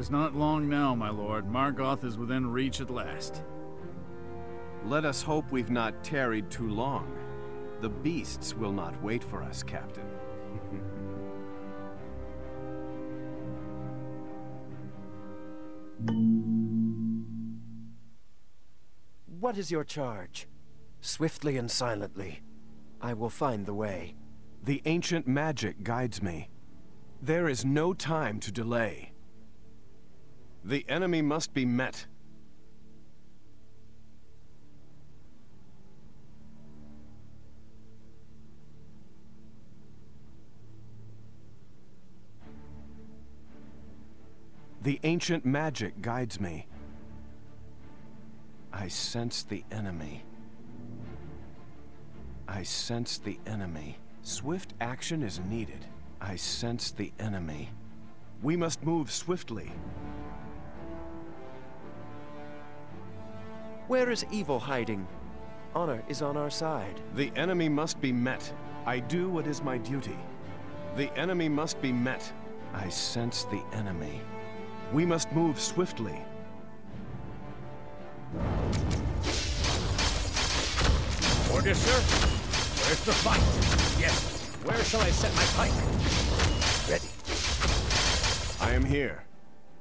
is not long now, my lord. Margoth is within reach at last. Let us hope we've not tarried too long. The beasts will not wait for us, Captain. What is your charge? Swiftly and silently, I will find the way. The ancient magic guides me. There is no time to delay. The enemy must be met. The ancient magic guides me. I sense the enemy. I sense the enemy. Swift action is needed. I sense the enemy. We must move swiftly. Where is evil hiding? Honor is on our side. The enemy must be met. I do what is my duty. The enemy must be met. I sense the enemy. We must move swiftly. Order, sir? Where's the fight? Yes. Where shall I set my pike? Ready. I am here.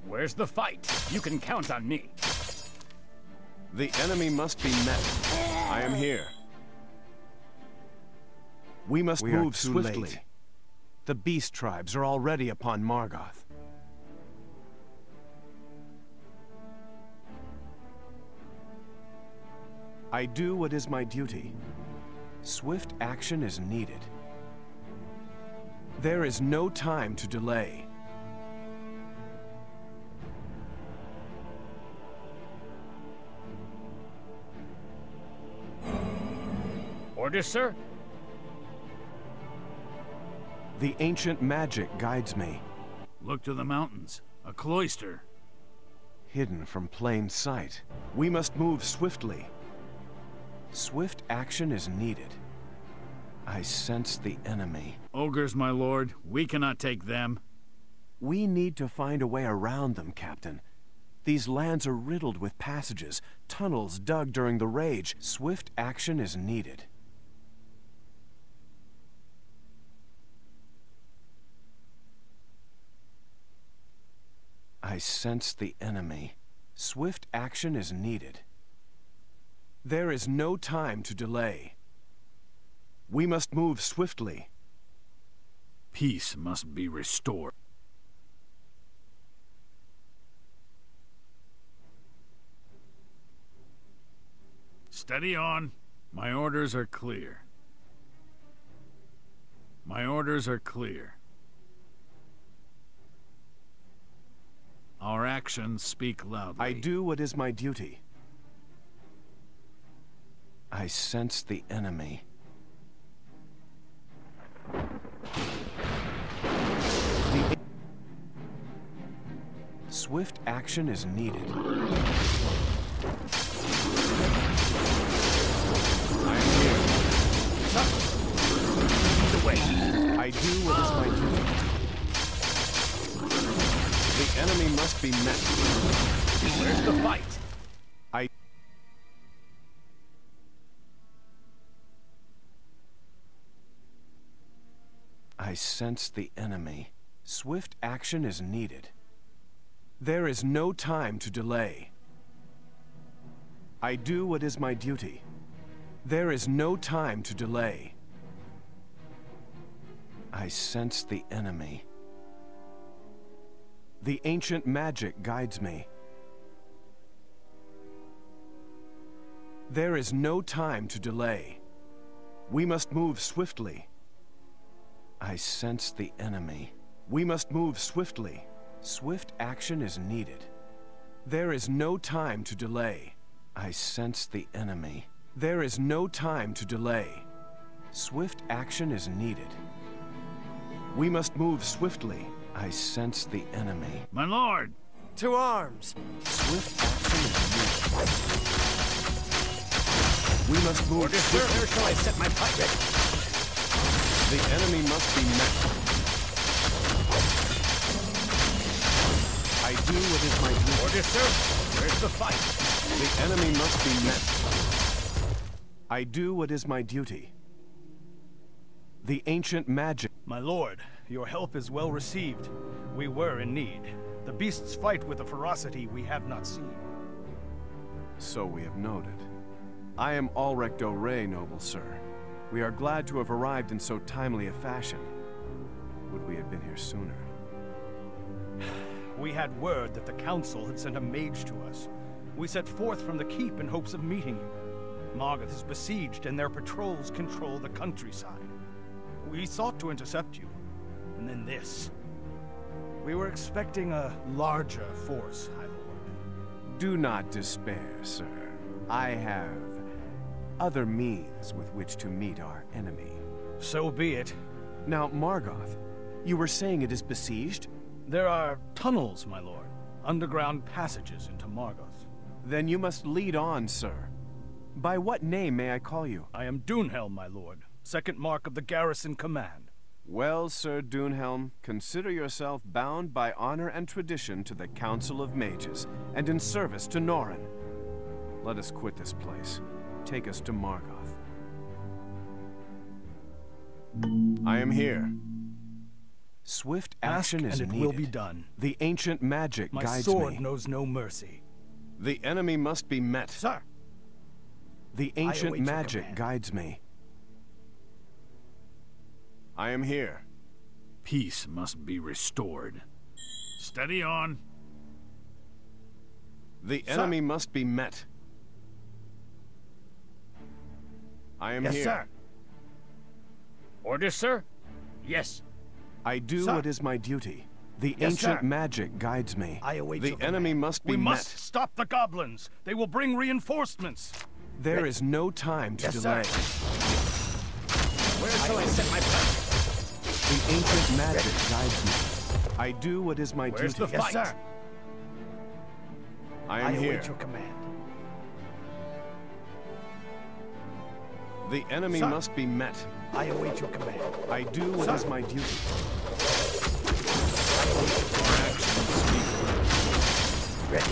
Where's the fight? You can count on me. The enemy must be met. I am here. We must We move swiftly. late. The beast tribes are already upon Margoth. I do what is my duty. Swift action is needed. There is no time to delay. Order, sir? The ancient magic guides me, Look to the mountains. A cloister. hidden from plain sight. We must move swiftly. Swift action is needed. I sense the enemy. Ogres, my lord. We cannot take them. We need to find a way around them, Captain. These lands are riddled with passages, tunnels dug during the Rage. Swift action is needed. Sense the enemy. Swift action is needed. There is no time to delay. We must move swiftly. Peace must be restored. Steady on. My orders are clear. My orders are clear. Our actions speak loudly. I do what is my duty. I sense the enemy. The Swift action is needed. I am here. Lead the. I do what is my duty. Enemy must be met. Where's the fight? I I sense the enemy. Swift action is needed. There is no time to delay. I do what is my duty. There is no time to delay. I sense the enemy. The ancient magic guides me. There is no time to delay. We must move swiftly. I sense the enemy. We must move swiftly. Swift action is needed. There is no time to delay. I sense the enemy. There is no time to delay. Swift action is needed. We must move swiftly. I sense the enemy. My lord! To arms! Swift action is needed. We must move Order, sir? swiftly. Where shall I set my pike? The enemy must be met. I I do what is my duty. Orders, sir. Where's the fight? The enemy must be met. I do what is my duty. The ancient magic... My lord, your help is well received. We were in need. The beasts fight with a ferocity we have not seen. So we have noted. I am Ulrich Doré, noble sir. We are glad to have arrived in so timely a fashion. Would we have been here sooner? We had word that the Council had sent a mage to us. We set forth from the keep in hopes of meeting you. Margoth is besieged and their patrols control the countryside. We sought to intercept you, and then this. We were expecting a larger force, High Lord. Do not despair, sir. I have other means with which to meet our enemy. So be it. Now, Margoth, you were saying it is besieged? There are tunnels, my lord. Underground passages into Margoth. Then you must lead on, sir. By what name may I call you? I am Dunhelm, my lord. Second mark of the garrison command. Well, Sir Dunhelm, consider yourself bound by honor and tradition to the Council of Mages, and in service to Norin. Let us quit this place. Take us to Margoth. I am here. Swift action Ask is and it needed. will be done. The ancient magic My guides sword me. knows no mercy. The enemy must be met. Sir! The ancient magic guides me. I am here. Peace must be restored. Steady on. The Sir. enemy must be met. I am yes, here. sir. Orders, sir? Yes. I do Sir. what is my duty. The Yes, ancient sir. magic guides me. I await the enemy command. must be We met. We must stop the goblins. They will bring reinforcements. There is no time to Yes, delay. sir. Where shall I set my pipe? The ancient magic guides me. I do what is my Where's duty. the Yes, fight? sir. I I am await here. your command. The enemy Sir. must be met. I await your command. I do what Sir. is my duty. Ready.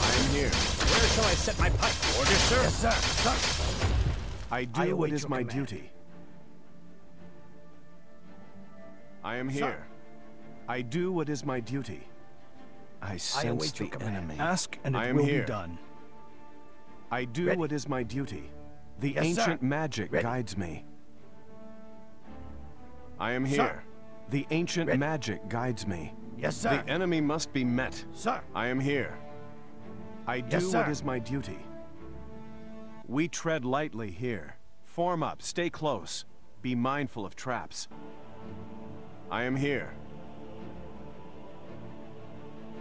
I am here. Where shall I set my pipe? Orders, sir? Yes, sir. Sir. I do I what await is your my command. duty. I am Sir. here. I do what is my duty. I sense await the enemy. Ask and it I am will here. be done. I do Ready. what is my duty. The Yes, sir. ancient magic Ready. guides me. I am Sir. here. The ancient Ready. magic guides me. Yes, sir. The enemy must be met. Sir. I am here. I do Yes, what sir. is my duty. We tread lightly here. Form up, stay close. Be mindful of traps. I am here.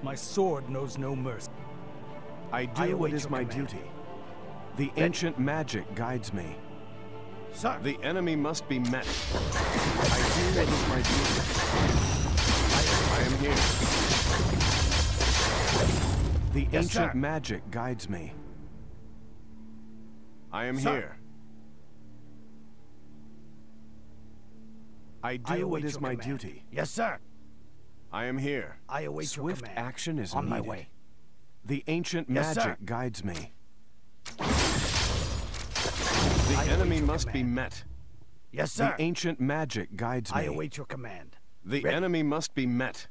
My sword knows no mercy. I do I what is my command. duty. The ancient magic guides me. Sir. The enemy must be met. I do what is my duty. I am here. The Yes, ancient sir. magic guides me. I am Sir. here. I I do what await is your my command. duty. Yes, sir. I am here. I await Swift your command. action is On my way. The ancient Yes, sir. magic guides me. I The await enemy your must be met. Yes, sir. The ancient magic guides me. I await your command. The Ready. enemy must be met.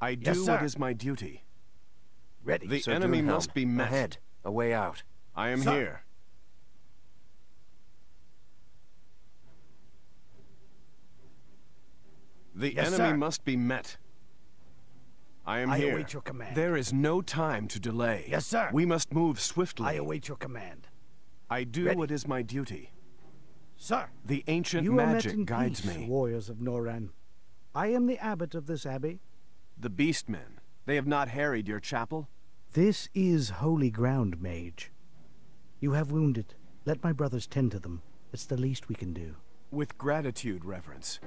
I do Yes, what sir. is my duty. Ready. The Sir enemy Dunhelm, must be met. Ahead. A way out. I am Sir. here. The Yes, enemy sir. must be met. I am I here. await your command. There is no time to delay. Yes, sir. We must move swiftly. I await your command. I do Ready. what is my duty. Sir. The ancient You magic guides peace, me. warriors of Noran. I am the abbot of this abbey. The beastmen. They have not harried your chapel? This is holy ground, mage. You have wounded. Let my brothers tend to them. It's the least we can do. With gratitude, Reverence.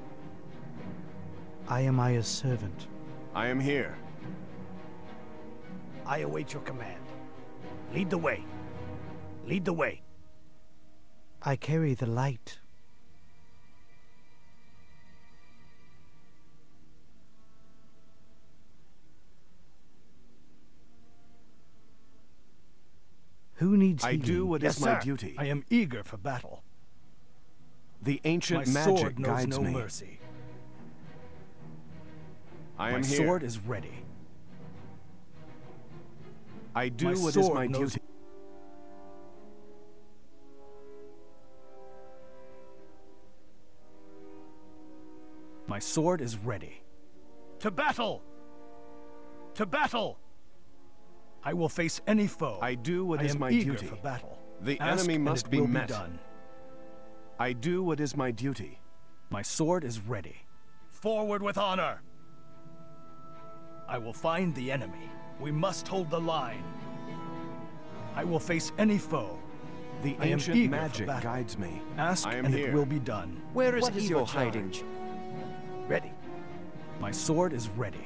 I am Aya's servant. I am here. I await your command. Lead the way. Lead the way. I carry the light. Who needs I do what yes, is my duty. I am eager for battle. The ancient my magic sword knows guides no me. mercy. I am my here. sword is ready. I do my what is sword my knows- duty. My sword is ready. To battle! To battle! I will face any foe. I do what I is am my eager duty. for battle. The Ask enemy and must it be will met. done. I do what is my duty. My sword is ready. Forward with honor! I will find the enemy. We must hold the line. I will face any foe. The I ancient eager magic guides me. Ask I am and here. it will be done. Where is What is evil your hiding? charge? Ready. My sword is ready.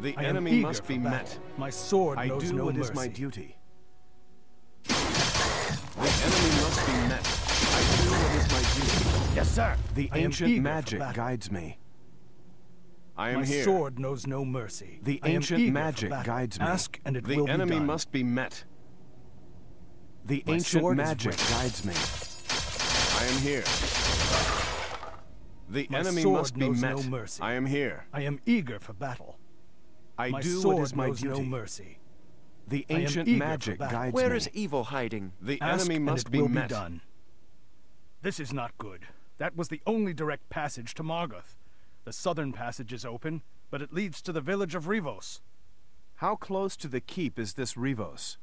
The I am enemy eager must be battle. met. My sword I knows do no what mercy. is my duty. The enemy must be met. I do what is my duty. Yes, sir. The I ancient magic guides me. I am My here. sword knows no mercy. The I ancient magic guides me. Ask and it the will enemy be done. must be met. The My ancient sword magic guides me. I am here. The My enemy sword must be knows met. no mercy. I am here. I am eager for battle. I my do sword what is my knows duty. no mercy. The I am ancient eager for magic battle. guides Where me. is evil hiding? the Ask enemy and must it be will met. be done. This is not good. That was the only direct passage to Margoth. The southern passage is open, but it leads to the village of Rivos. How close to the keep is this Rivos?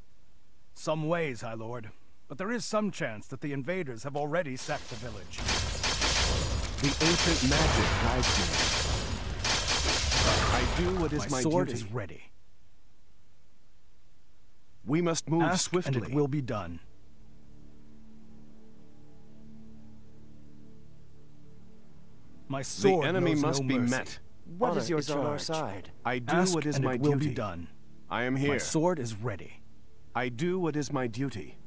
Some ways, High Lord, but there is some chance that the invaders have already sacked the village. The ancient magic guides me. I do what is my, my, sword duty. is ready. We must move Ask swiftly. and it will be done. My the enemy knows must no be mercy. met. What Honor is your is on our side. I do Ask what is and my it will duty. be done. I am here. My sword is ready. I do what is my duty.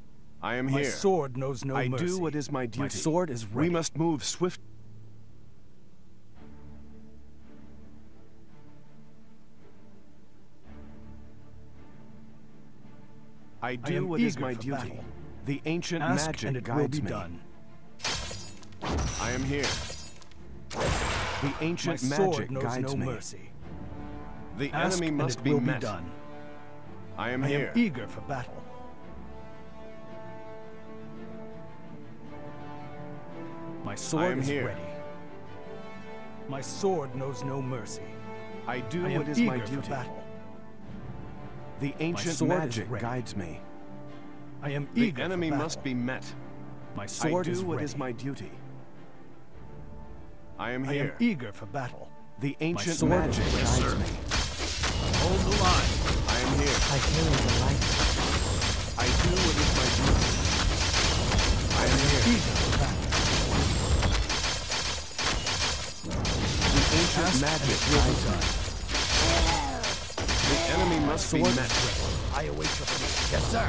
I am My here. My sword knows no I mercy. do what is my duty. My sword is ready. We must move swift. I do am what is my duty. battle. The ancient Ask magic and it guides will be me. done. I am here. The My ancient sword magic knows guides no me. mercy. The Ask enemy must be met. be done. I am I here. am eager for battle. My sword is here. ready. My sword knows no mercy. I do I what is my duty. battle. The ancient magic guides me. I am The eager enemy for must be met. My I sword do is what ready. is my duty. I am I here. am eager for battle. the ancient sword is magic ready. guides sir. me. Hold the line. I am here. I carry the light. I do what is my duty. I am here. Eager for battle. The ancient Ask magic will be guides me. done. The enemy must be Sword is met. I await your command. Yes, sir.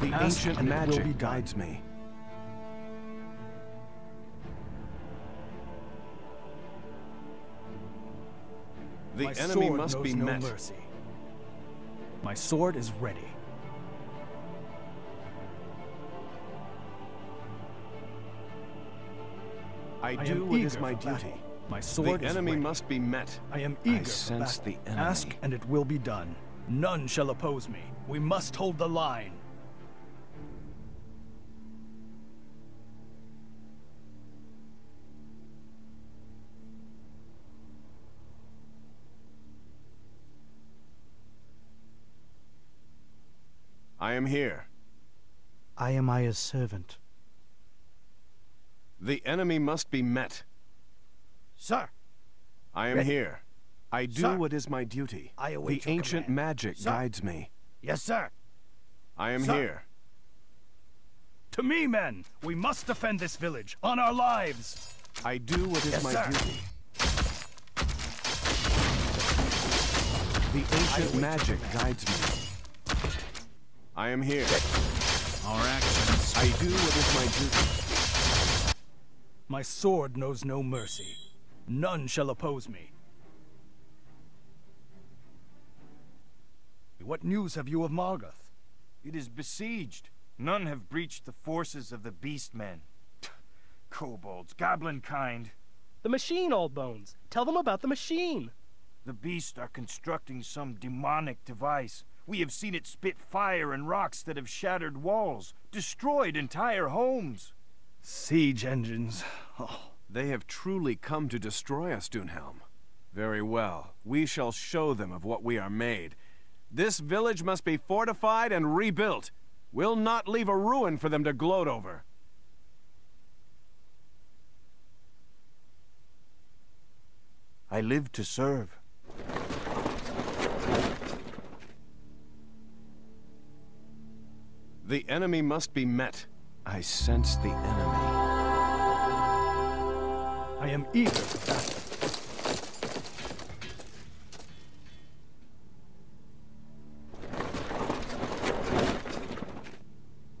The Ask ancient and it will magic guides me. The My enemy sword must knows be no met. mercy. My sword is ready. I I do what my duty. battle. My sword the is enemy ready. must be met. I am eager for sense the enemy. Ask and it will be done. None shall oppose me. We must hold the line. I am here. I am Aya's servant. The enemy must be met. Sir, I am Ready. here. I do Sir. what is my duty. I the await your ancient command. magic Sir. guides me. yes, sir. I am Sir. here. To me, men, we must defend this village on our lives. I do what is Yes, my sir. duty. The ancient magic guides me. I am here. Our actions. I do what is my duty. My sword knows no mercy. None shall oppose me. what news have you of Margoth? It is besieged. None have breached the forces of the Beastmen. Kobolds, goblin kind. The machine, Old Bones. Tell them about the machine. The beasts are constructing some demonic device. We have seen it spit fire and rocks that have shattered walls, destroyed entire homes. Siege engines. Oh. They have truly come to destroy us, Dunhelm. Very well. We shall show them of what we are made. This village must be fortified and rebuilt. We'll not leave a ruin for them to gloat over. I live to serve. The enemy must be met. I sense the enemy. I am eager for battle.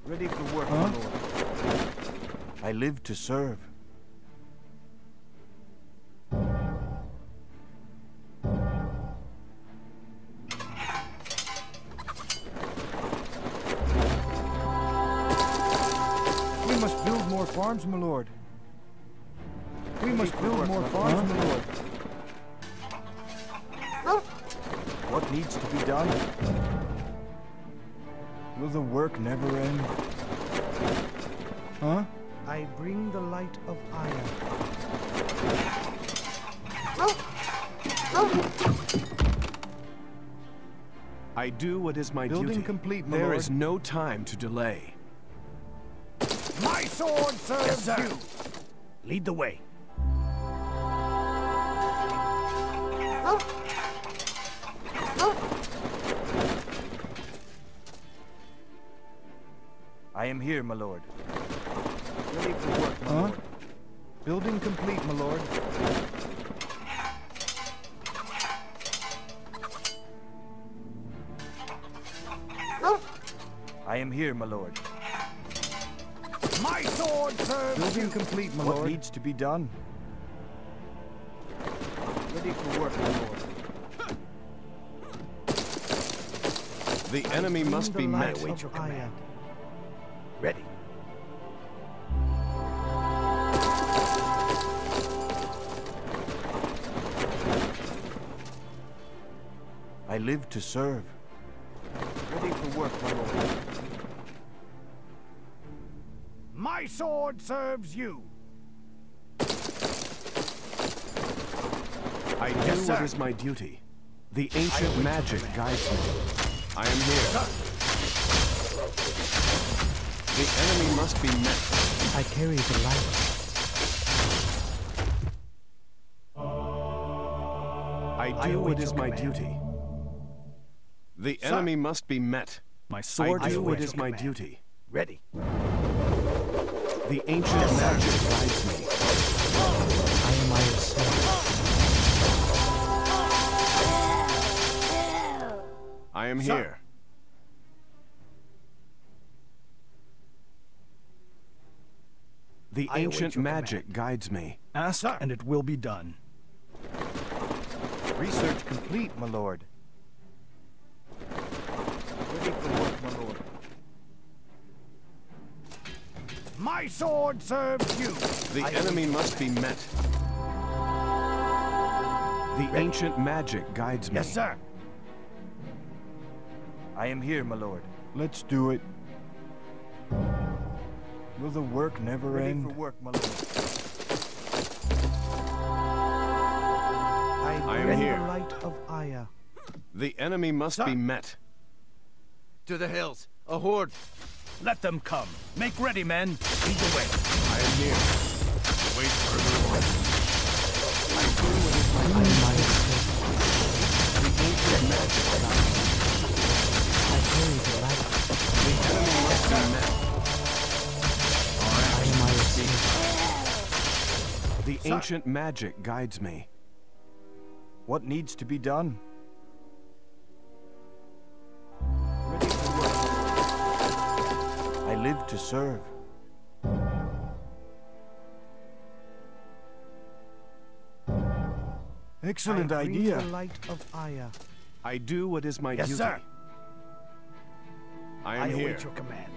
Ready for work, my lord. I live to serve. I bring the light of Aya. I do what is my Building duty. complete, my There lord. is no time to delay. My sword serves you! Lead the way. I am here, my lord. Ready for work, Huh? lord. Building complete, my lord. I am here, my lord. My sword serves Building complete, my What lord. needs to be done? Ready for work, my lord. The enemy must the be light met. of Aya. Ready. Live to serve. Ready for work, my lord. My sword serves you! I do Yes, what sir. is my duty. The ancient magic guides me. I am here. The enemy must be met. I carry the light. I do what is my duty. The enemy must be met. My sword I do what awaiting is my command. duty. Ready. The ancient magic guides me. I am Aya's slave. I am Sir. here. The ancient your magic guides me. Ask, and it will be done. Research complete, my lord. My lord. My sword serves you! The enemy must be met. The ancient magic guides me. Yes, sir. I am here, my lord. Let's do it. Will the work never Ready end? for work, my lord. I I am here. the light of Aya. The enemy must be met. To the hills. A horde. Let them come. Make ready, men. Lead the way. I am here. Wait further orders. I am Aya's slave. The ancient magic guides me. I carry the light. The enemy must be met. I am Aya's slave. The ancient magic guides me. What needs to be done? Live to serve. Excellent I idea. the light of Aya. I do what is my Yes, duty. sir. I am I am await your command.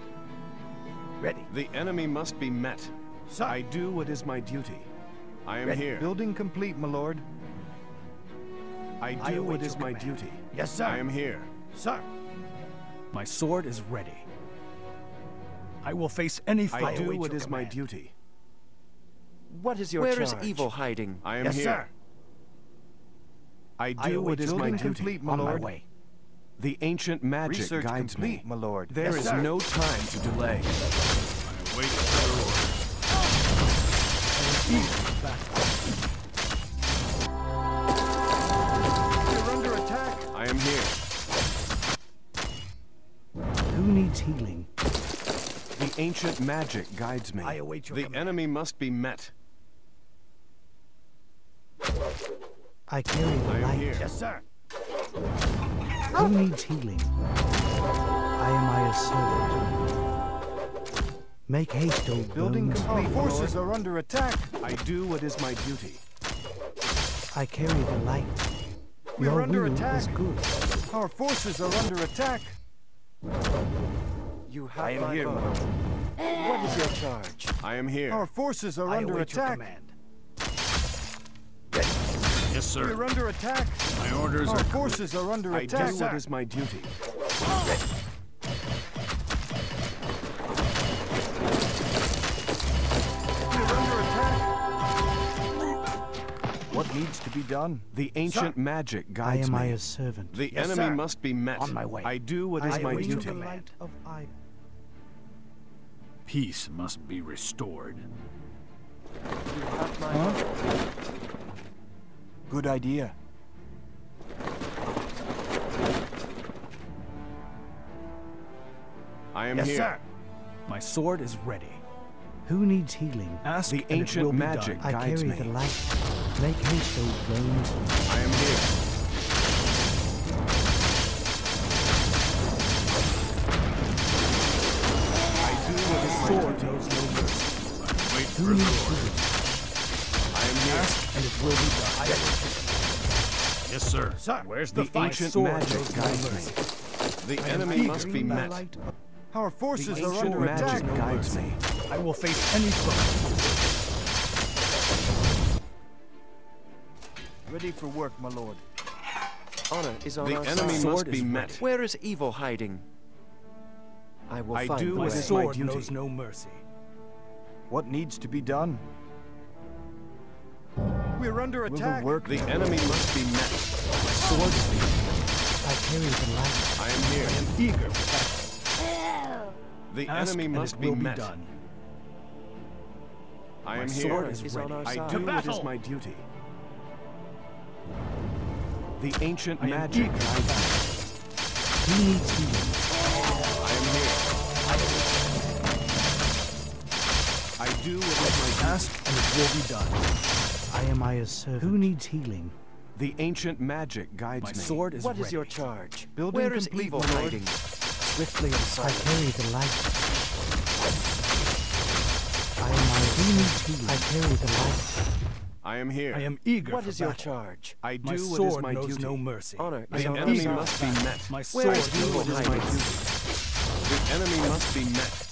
Ready. The enemy must be met. Sir. I do what is my duty. I am Ready. here. Building complete, my lord. I I do await what is my command. duty. Yes, sir. I am here. Sir. My sword is ready. I will face any foe. I do what is what your is my duty. What is your Where charge? is evil hiding? I am Yes, here. sir. I I do await what is your my duty. complete, my On lord. my way. The ancient magic Research guides complete, me. my lord. There yes, is sir. no time to delay. I await your orders. We're under attack. I am here. Who needs healing? The ancient magic guides me. I await your the command. enemy must be met. I carry the light. here. Yes, sir. Who needs healing? I am I a servant. Make haste, O Building bones. complete. Our forces are under attack. I do what is my duty. I carry the light. We Your are under attack. is good. Our forces are under attack. You have I am here, my vote. lord. What is your charge? I am here. Our forces are I under your attack. command. Yes, sir. We're under attack. My orders Our are forces are under I attack. do what is my duty. We're. What needs to be done? The ancient magic I guides am me. I a servant. the Yes, enemy sir. must be met. On my way. I do what is I my await duty. Peace must be restored. You have my vote. Good idea. I am yes, here. sir. My sword is ready. Who needs healing? Ask The ancient will be magic. I guides carry me. the light. Make haste, O bones. I am here. Sword duty. knows no mercy. Wait for the orders. healing? I am here. And it will be done. Yes, sir. Sir. Where's the, The fight? ancient sword magic knows no guides me. The enemy must be Carry the met. light of- Our The forces are ancient under magic attack. no guides me. I will face any foe. Ready for work, my lord. Honor is on The our enemy side. must be met. Where is evil hiding? I will I find do the My way. is my sword duty. knows no mercy. What needs to be done? We're under Will attack. the work The enemy must be met. Sword speed. I carry the light. I am here. Eager for battle. The Ask enemy must be met. be done. I My am sword here. is is ready. on our I side. do what is battle! my duty. The ancient I magic eager guides for me. Who needs healing? I do what is my duty. Ask and it will be done. I am I a servant. Who needs healing? The ancient magic guides My me. sword is What ready. is your charge? Building Where is complete, evil my lord. hiding? Swiftly and I carry the light. I am I. Who needs healing? I carry the light. I am here. I am eager What for is your charge? I My do what sword is my knows duty. no mercy. Honor is The our enemy must be met. My sword is do evil what is my hiding? duty. The enemy must be met.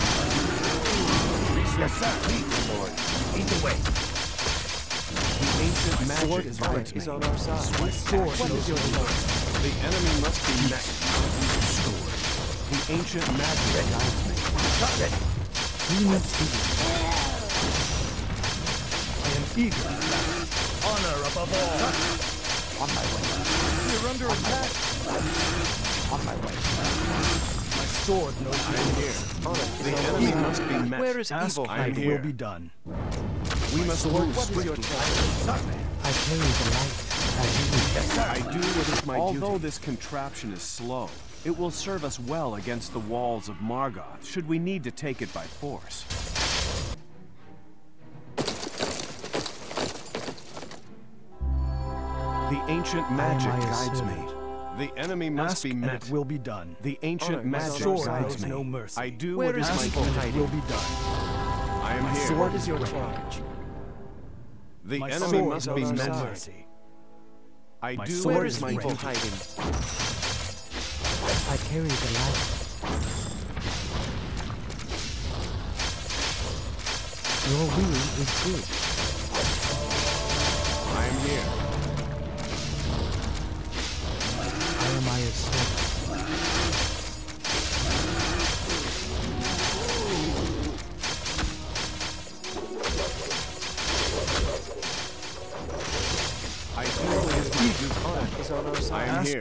Yes, sir. My lord. The way. The ancient sword magic is guides ready. me. Is on our side. My sword is your mercy. The enemy must be met. Restored. The ancient magic guides me. Who needs healing? I am eager. Honor above all. On my way. We're under attack. On my way. My sword knows no mercy. Honor The is on our enemy must be met. Where is Ask evil I am and hiding? it here. will be done. We must move What is your swiftly. I carry the light. I do. What is my Although duty. this contraption is slow, It will serve us well against the walls of Margoth, should we need to take it by force. The ancient magic guides me. Servant. The enemy must Ask be and met. it will be done. The ancient Honor, magic sword guides me. no mercy. I do Where what is is my evil duty. It will be done. I am my here. What is your charge? The My enemy sword must be on met. mercy. I My do sword what Where is is my evil duty. hiding? I carry the light. Your will is good.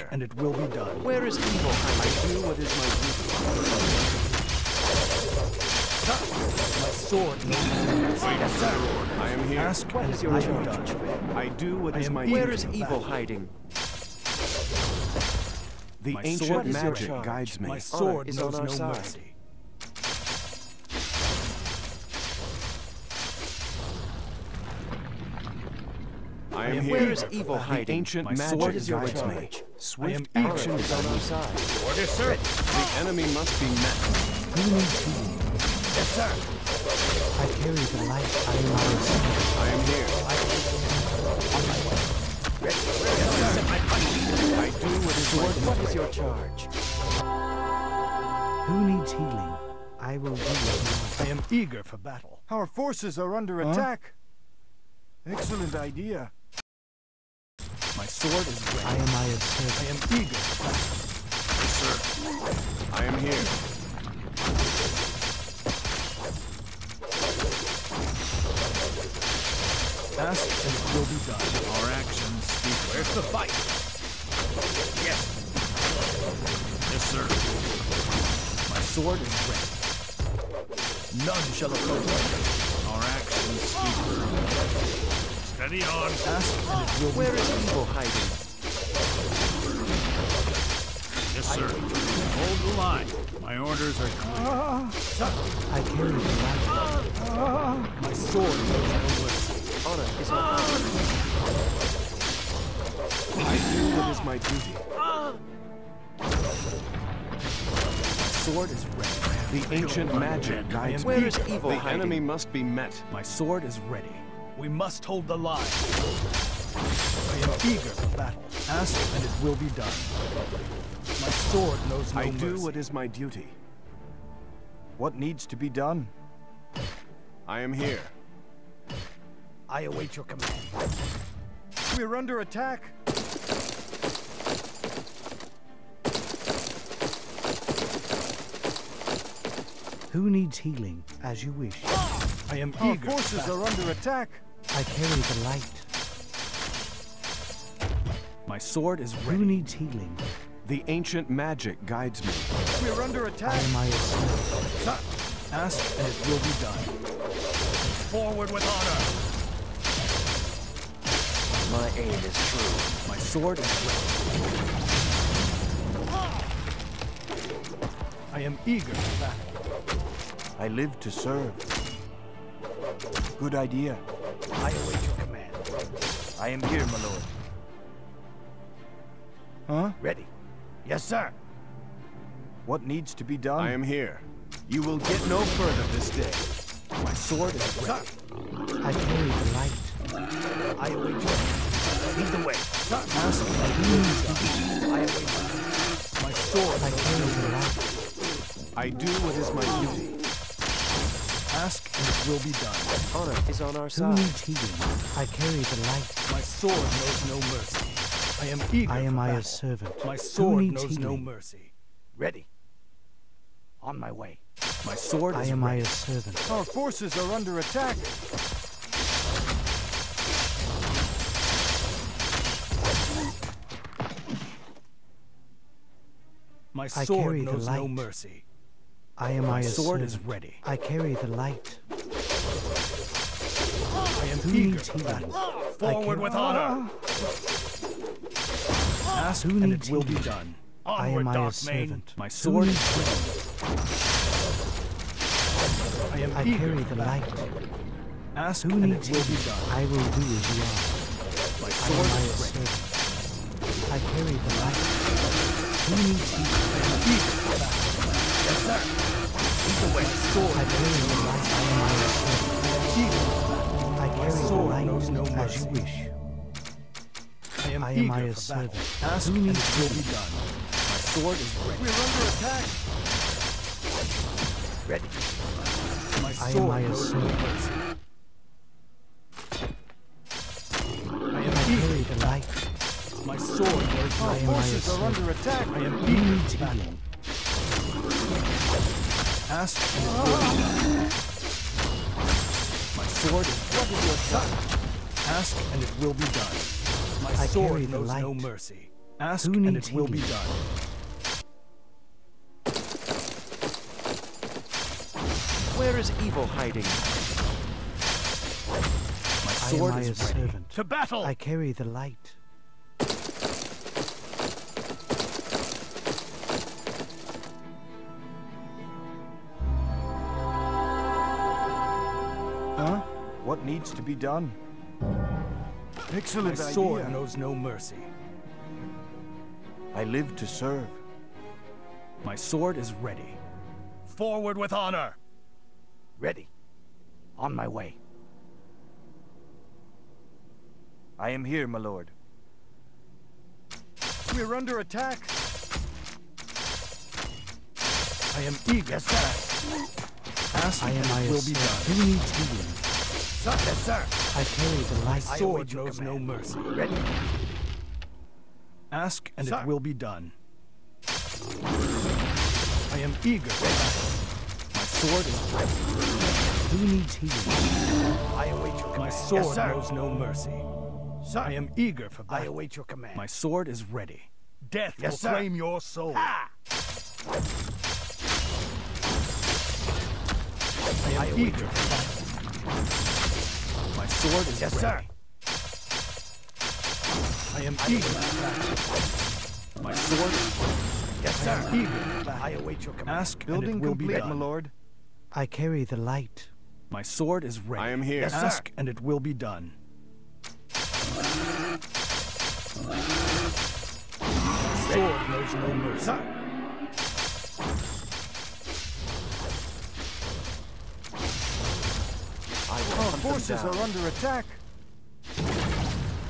Side. here. and it will be done. Where is evil I hiding? do what is my duty. My sword knows no mercy. Yes, sir. I am here. Ask What and is it your will charge? be. I do what I is my duty. Where is evil battle. hiding? The My ancient sword is your magic guides me. My sword is knows on our no side. mercy. Is evil The hiding? ancient My magic sword is your guides me. Swift action is is on our needed. side. Order, sir. The enemy must be met. Who needs healing? Yes, sir. I carry the light. I Jeremiah's servant. I am here. I do what is my What duty. is your charge? Who needs healing? I will do it I am eager for battle. Our forces are under attack. Excellent idea. My sword is now. ready. Jeremiah's I servant. am eager for battle. Yes, sir. I am here. Ask and it will be done. Our actions speak. Where's the fight? Yes. Yes, sir. My sword is ready. None shall approach. Our actions speak. Steady on. Ask and it will be Where done. is evil hiding? Yes, sir. Hold the line. My orders are clear. I carry the light. My sword knows no mercy. Honor is on our. I do what is my duty. My sword is ready. The ancient magic guides Where me. is evil The hiding? enemy must be met. My sword is ready. We must hold the line. I am eager for battle. Ask and it will be done. My sword knows no I do mercy. what is my duty. What needs to be done? I am here. I await your command. We're under attack. Who needs healing? As you wish. I am Our eager. for forces are under attack. I carry the light. My sword is Who ready. needs healing? The ancient magic guides me. We're under attack. Jeremiah's servant. Ask and it will be done. Forward with honor. My aim is true. My sword is ready. I am eager for battle. I live to serve. Good idea. I await your command. I am here, my lord. Huh? Ready. Yes, sir. What needs to be done? I am here. You will get no further this day. My sword is ready. I carry the light. I await your command. Lead the way. Ask and it Who will needs be healing? done. I await your command. My sword I is carry the light. I do what is my duty. Ask and it will be done. Honor is on our Who side. needs healing? I carry the light. My sword knows no mercy. I am eager I am for Aya's battle. servant. My Who sword needs knows no mercy. Ready. On my way. My sword I is am ready. Aya's servant. Our forces are under attack. My sword knows no mercy. I am My sword servant. is ready. I carry the light. I am Who eager needs for healing? battle. Ah, forward with honor. Ah. Ask Who and needs it will be healing? done. I am Aya's servant. My sword is ready. I am I eager carry the light. Ask Who and it needs will be done. I will do as you ask. My I am is Aya's ready. servant. I carry the light. Who needs healing? Yes, sir. The way. Sword. I carry the light. I am Aya's servant. I carry the sword light knows no as you wish. I am I am eager for battle. servant. Ask Who and needs it will be done. My sword is ready. We're under attack. Ready. My sword I am sword Aya's knows no servant. mercy. I I am carry eager. the light. My sword knows no I am mercy. Aya's Forces are under attack. I am eager for battle. Healing? Ask and it will be done. My sword is what is your son? Ask and it will be done. My I carry sword the knows no mercy. Ask Who and it will be healing? done. Where is evil hiding? My I am sword is ready. servant. To battle! I carry the light. Huh? What needs to be done? My Excellent sword idea. knows no mercy. I live to serve. My sword is ready. Forward with honor! Ready. On my way. I am here, my lord. We're under attack. I am eager. Yes, sir. Ask I am and it will be done. Who needs healing? Sir, yes, sir. I carry the light. Sword knows no mercy. Ready. Ask and Sir. it will be done. I am eager for battle. My sword is ready. Who needs healing? I await your command. My sword knows no mercy. Sir. I am eager for battle. I await your command. My sword is ready. Death Yes, will sir. claim your soul. I am eager for battle. My sword is Yes, ready. I am eager for battle. My sword is ready. Yes, sir. I am eager. I await your command. Ask Building and it will complete, be my lord. I carry the light. My sword is ready. I am here. Yes, Yes, Ask and it will be done. Sword knows no mercy. Our forces are under attack.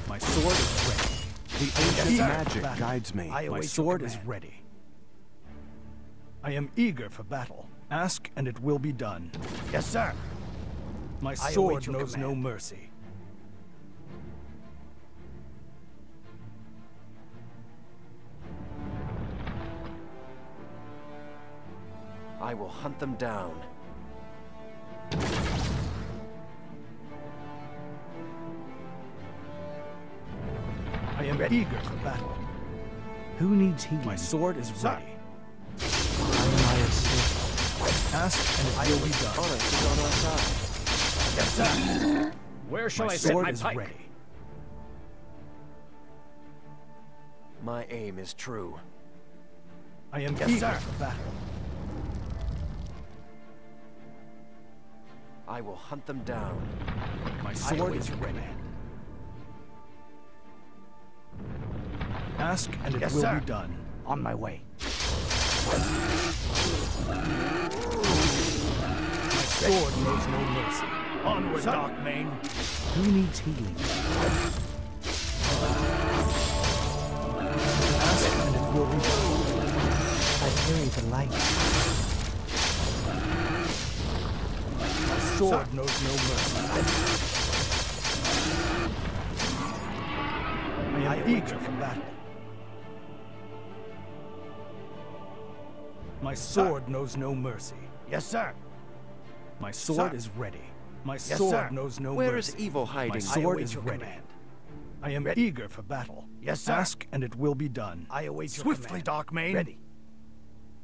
My sword is ready. The ancient sir. magic Battle. guides me. My sword is ready. I am eager for battle. Ask and it will be done. Yes, sir. My sword knows no mercy. I will hunt them down. I am eager for battle. Who needs healing? My sword is ready. I am Aya's servant. Ask and it will be done. Honor is on our side. Yes, sir. Where shall My I set sword my is pike? ready. My aim is true. I am Yes, eager sir. for battle. I will hunt them down. My sword is your ready. Ask and it Yes, will sir. be done. On my way. My sword knows no mercy. Onward, Darkmane. Who needs healing? Ask and it will be done. I carry the light. My sword knows no mercy. I am eager for battle. My sword knows no mercy. Yes, sir. My sword Sir. is ready. My Yes, sword sir. knows no Where mercy. is evil My hiding? I sword await is your ready. command. I am Ready. eager for battle. Yes, sir. Ask and it will be done. I await your Swiftly, command. Darkmane. Ready.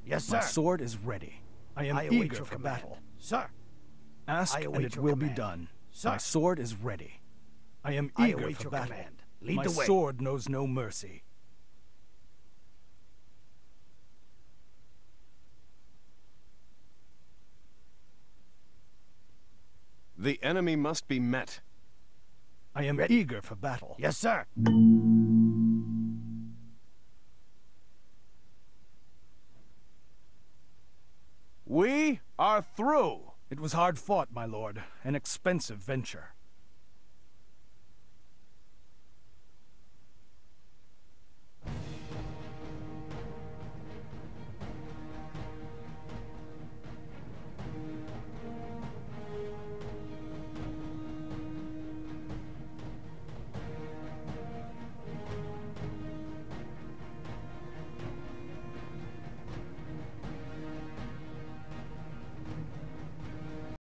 Yes, sir. My sword is ready. I am I await eager your for command. battle. Sir. Ask I and it your will command. be done. Sir. My sword is ready. I am I eager await for your battle. command. Lead My the way. sword knows no mercy. The enemy must be met. I am Ready. eager for battle. Yes, sir. We are through. It was hard fought, my lord. An expensive venture.